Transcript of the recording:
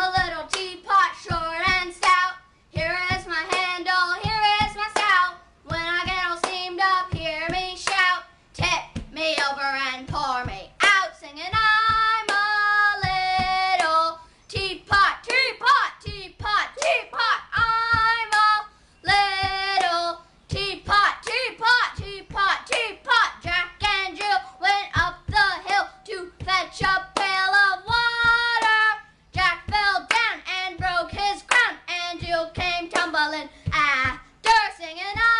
I'm. you came tumbling after singing. I